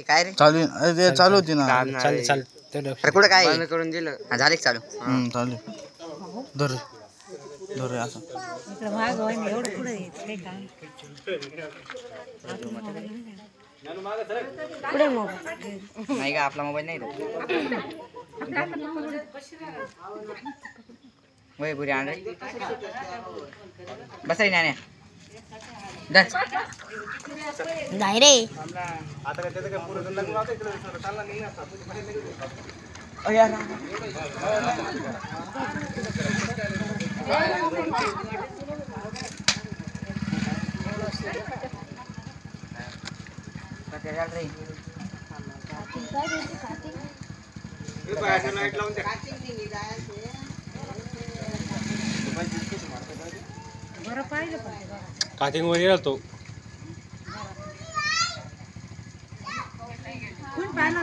हे काय रे? चालू अरे चालू होती ना. चालेल चालेल अरे कुठं काय? बंद करून दिलं. हा, झाले का चालू? हम्म, चालू धर. धर असं. इकडं मागं वळण एवढं पुढे येते काय? पुढे मोबाईल. नाही का आपला मोबाईल नाही तो वय पुरी आण बस रे नाण्या. नाही रे. कधी बरं पाहिलं पण काटिंग वर गेला तो कोण पाहिलं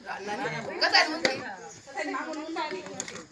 Kata mo, kata mo, kata mo,